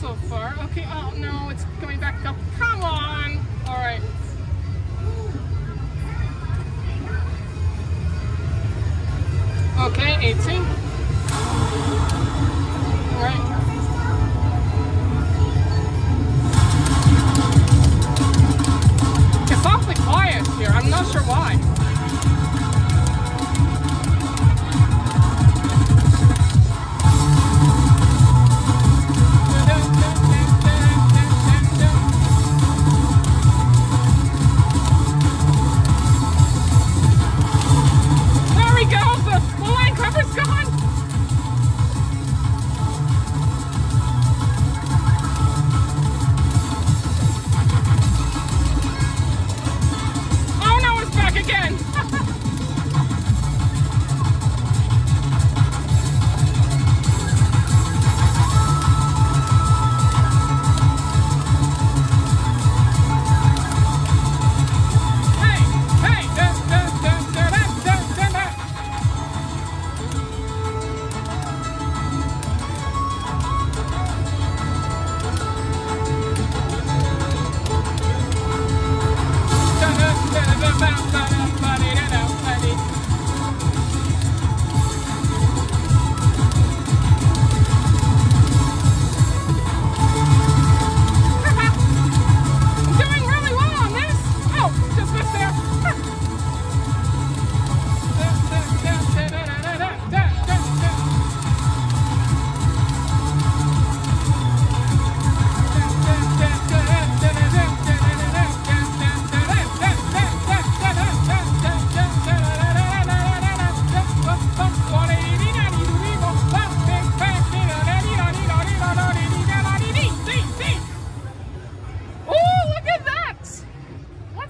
so far. Okay, oh no, it's going back up. Come on! Alright. Okay, 18.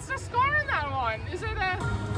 What's the score in that one? Is it a...